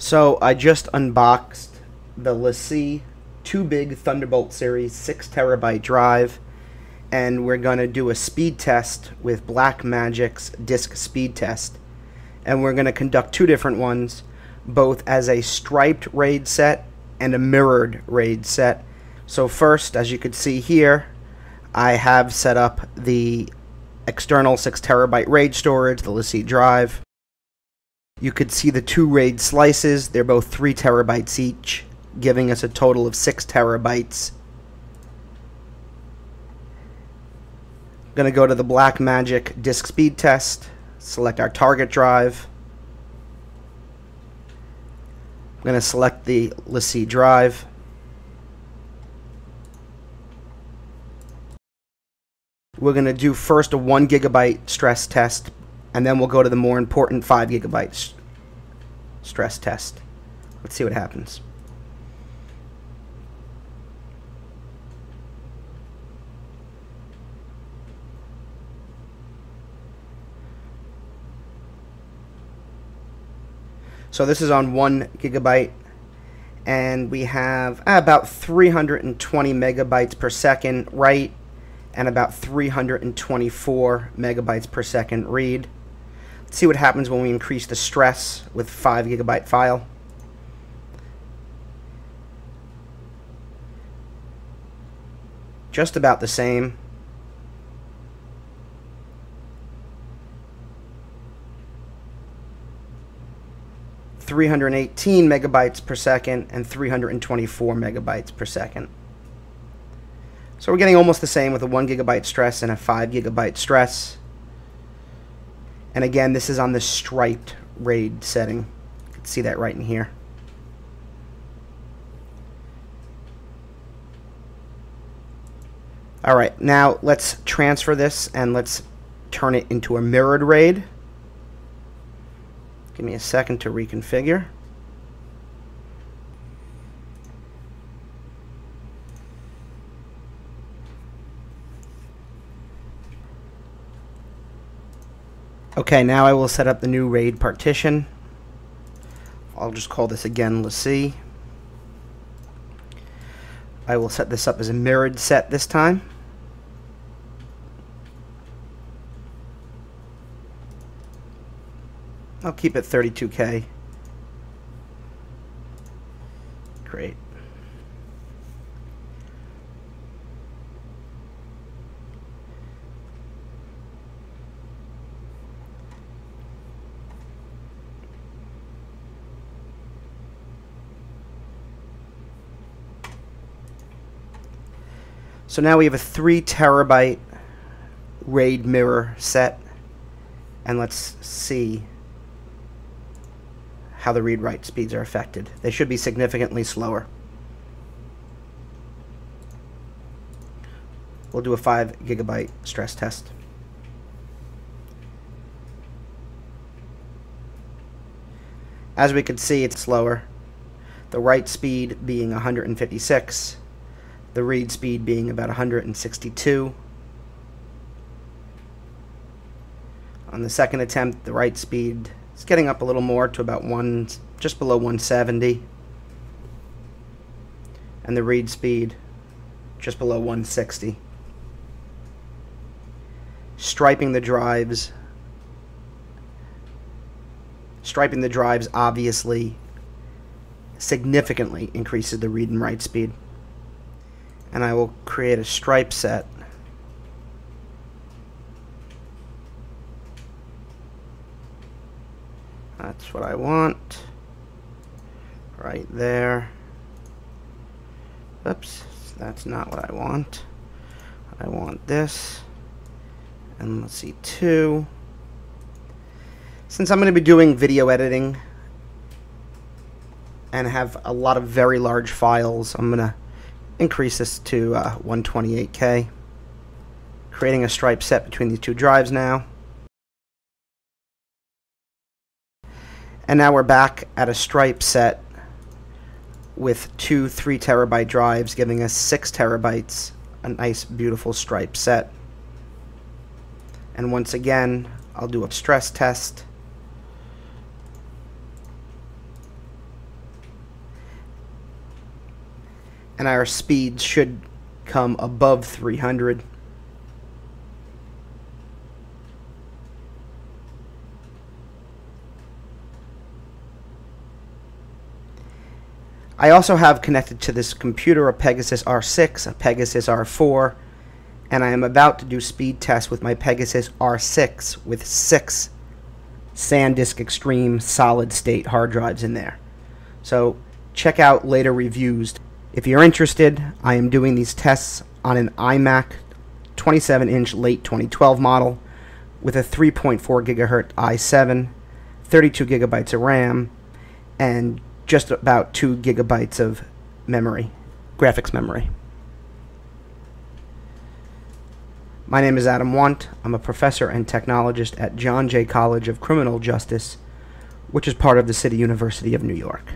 So I just unboxed the LaCie 2 Big Thunderbolt Series 6 terabyte drive and we're going to do a speed test with Blackmagic's disk speed test and we're going to conduct two different ones both as a striped RAID set and a mirrored RAID set. So first as you can see here I have set up the external 6 terabyte RAID storage, the LaCie drive. You could see the two RAID slices. They're both 3 terabytes each, giving us a total of 6 terabytes. I'm going to go to the Blackmagic disk speed test, select our target drive. I'm going to select the LaCie drive. We're going to do first a 1 gigabyte stress test and then we'll go to the more important 5 gigabytes stress test. Let's see what happens. So this is on 1 gigabyte and we have ah, about 320 megabytes per second write and about 324 megabytes per second read see what happens when we increase the stress with 5 gigabyte file. Just about the same. Three hundred eighteen megabytes per second and 324 megabytes per second. So we're getting almost the same with a 1 gigabyte stress and a 5 gigabyte stress. And again, this is on the striped RAID setting. You can see that right in here. Alright, now let's transfer this and let's turn it into a mirrored RAID. Give me a second to reconfigure. Okay, now I will set up the new RAID partition. I'll just call this again LaCie. I will set this up as a mirrored set this time. I'll keep it 32K. So now we have a 3 terabyte RAID mirror set. And let's see how the read-write speeds are affected. They should be significantly slower. We'll do a 5 gigabyte stress test. As we can see, it's slower. The write speed being 156 the read speed being about 162. On the second attempt, the write speed is getting up a little more to about one, just below 170. And the read speed just below 160. Striping the drives. Striping the drives obviously significantly increases the read and write speed and I will create a stripe set. That's what I want. Right there. Oops that's not what I want. I want this and let's see two. Since I'm going to be doing video editing and have a lot of very large files I'm going to increase this to uh, 128K. Creating a stripe set between these two drives now. And now we're back at a stripe set with two 3 terabyte drives giving us 6 terabytes. A nice beautiful stripe set. And once again, I'll do a stress test. And our speeds should come above 300. I also have connected to this computer a Pegasus R6, a Pegasus R4, and I am about to do speed tests with my Pegasus R6 with six SanDisk Extreme solid state hard drives in there. So check out later reviews. If you're interested, I am doing these tests on an iMac 27 inch late 2012 model with a 3.4 gigahertz i7, 32 gigabytes of RAM, and just about 2 gigabytes of memory, graphics memory. My name is Adam Wandt. I'm a professor and technologist at John Jay College of Criminal Justice, which is part of the City University of New York.